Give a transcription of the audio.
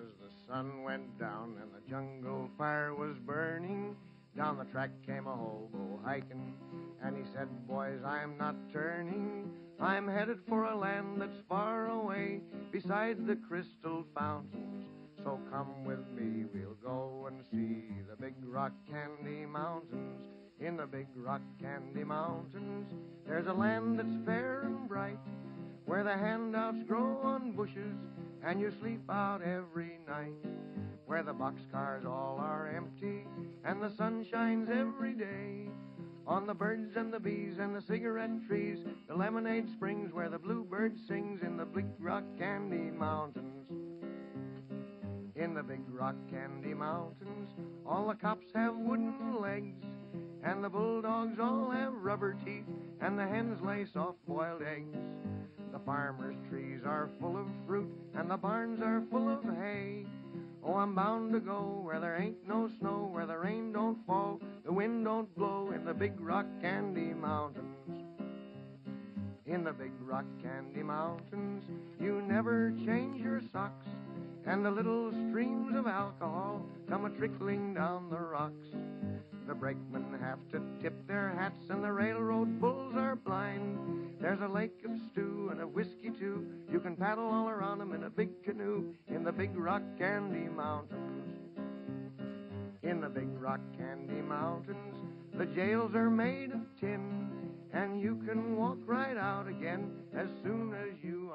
as the sun went down and the jungle fire was burning. Down the track came a hobo hiking, and he said, Boys, I'm not turning. I'm headed for a land that's far away beside the crystal fountains. So come with me, we'll go and see the big rock candy mountains. In the big rock candy mountains, there's a land that's fair and bright, where the handouts grow on bushes and you sleep out every night. Where the boxcars all are empty, and the sun shines every day. On the birds and the bees and the cigarette trees, the lemonade springs where the bluebird sings in the big rock candy mountains. In the big rock candy mountains, all the cops have wooden legs, and the bulldogs all have rubber teeth, and the hens lay soft boiled eggs. The farmer's trees are full of fruit, and the barns are full of hay. Oh, I'm bound to go where there ain't no snow, where the rain don't fall, the wind don't blow in the big rock candy mountains. In the big rock candy mountains, you never change your socks, and the little streams of alcohol come a trickling down the rocks. The brakemen have to tip their hats, and the railroad bulls are blind. There's a lake paddle all around 'em in a big canoe in the big rock candy mountains. In the big rock candy mountains, the jails are made of tin, and you can walk right out again as soon as you